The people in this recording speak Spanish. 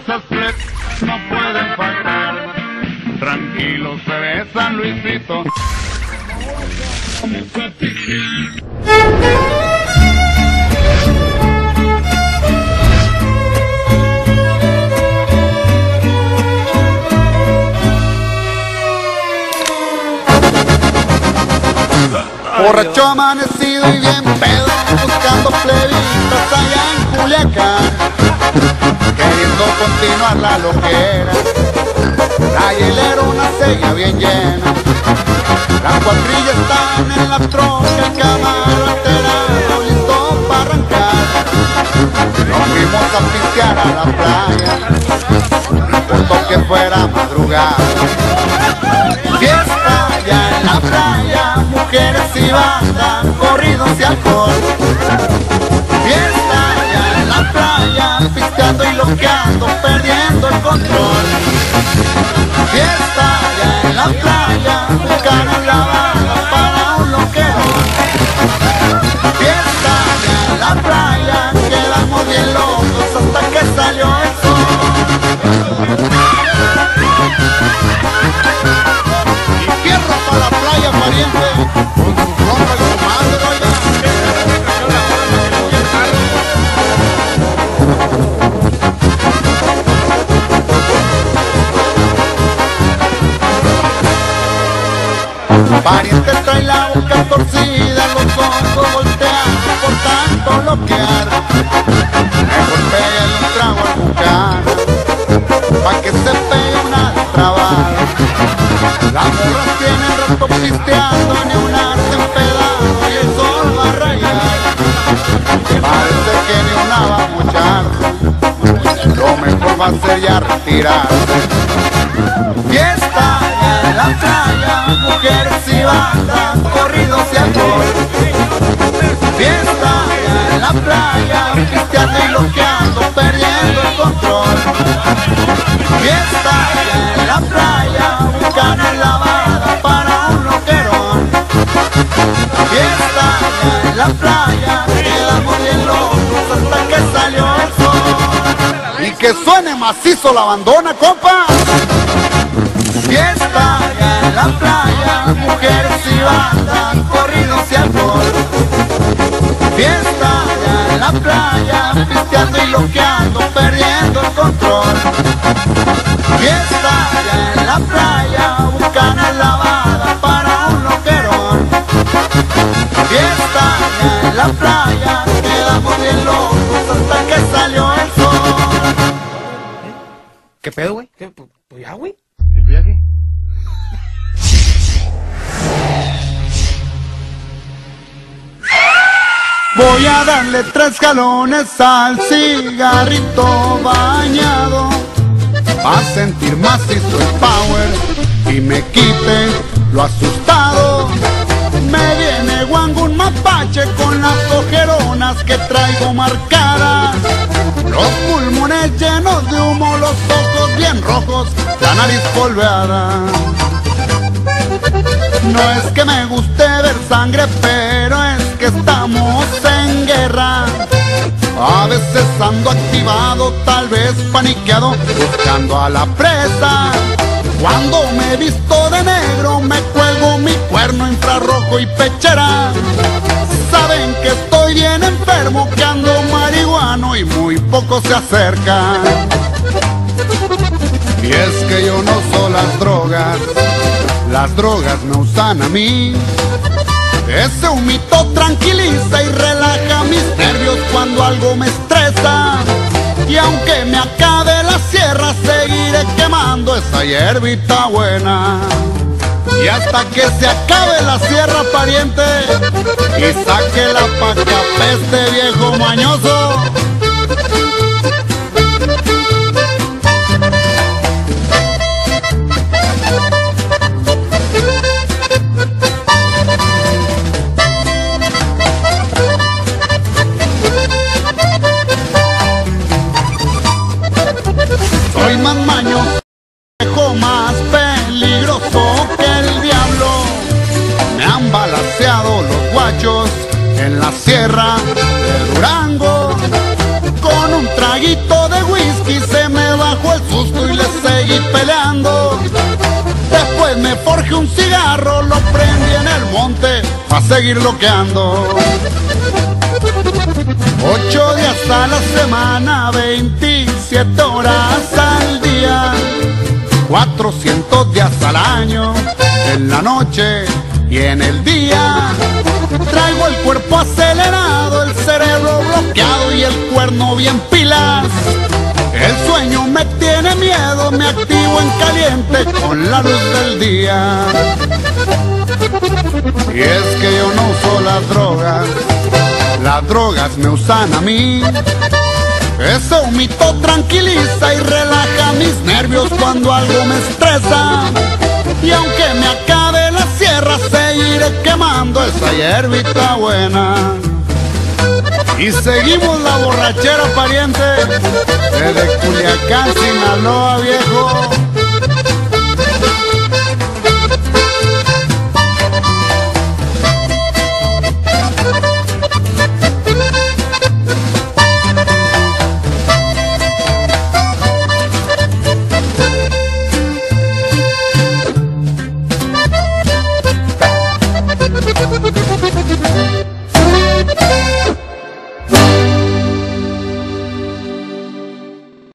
flex no pueden faltar. Tranquilo se ve San Luisito. Borracho amanecido y bien pedo, buscando plebitas allá en Culiacán, queriendo continuar la loquera. La hielera una sella bien llena, las cuadrillas están en la troca, el camarón alterado, listo para arrancar. Nos fuimos a pistear a la playa, no importó que fuera madrugada. Fiesta ya en la playa, mujeres y banda, corridos y alcohol. Pisteando y loqueando, perdiendo Pariente trae la boca torcida, los ojos volteados por tanto bloquear. Mejor pégale un trago al bucana, pa' que se pegue una trabada. Las morras tienen rato pisteando, ni un arte empedado y el sol va a rayar. Parece que ni una va a muchar, lo mejor va a ser ya retirarse. La playa, pisteando y loqueando, perdiendo el control. Fiesta en la playa, buscando la banda para un loquerón. Fiesta en la playa, quedamos bien locos hasta que salió el sol. Y que suene macizo la bandona, compa. Fiesta en la playa, mujeres y bandas, corridos y loqueando, perdiendo el control. Fiesta ya en la playa, buscando la bada para un loquerón. Fiesta ya en la playa, quedamos bien locos hasta que salió el sol. ¿Qué pedo, güey? ¿Qué? Pues pues ya, güey. Voy a darle tres galones al cigarrito bañado a sentir macizo el power y me quite lo asustado. Me viene guango un mapache con las ojeronas que traigo marcadas. Los pulmones llenos de humo, los ojos bien rojos, la nariz polveada. No es que me guste ver sangre, pero es que estamos en guerra. A veces ando activado, tal vez paniqueado, buscando a la presa. Cuando me visto de negro, me cuelgo mi cuerno infrarrojo y pechera. Saben que estoy bien enfermo, que ando marihuano y muy poco se acercan. Y es que yo no uso las drogas, las drogas me usan a mí. Ese humito tranquiliza y relaja mis nervios cuando algo me estresa. Y aunque me acabe la sierra, seguiré quemando esa hierbita buena. Y hasta que se acabe la sierra, pariente, y saque la paca peste viejo mañoso. Sierra de Durango con un traguito de whisky se me bajó el susto y le seguí peleando. Después me forjé un cigarro, lo prendí en el monte para seguir bloqueando. Ocho días a la semana, 27 horas al día, 400 días al año, en la noche y en el día. El cuerpo acelerado, el cerebro bloqueado y el cuerno bien pilas. El sueño me tiene miedo, me activo en caliente con la luz del día. Y es que yo no uso las drogas, las drogas me usan a mí. Ese humito tranquiliza y relaja mis nervios cuando algo me estresa. Y aunque me acabe la sierra, quemando esa hierbita buena. Y seguimos la borrachera pariente desde Culiacán, Sinaloa, viejo.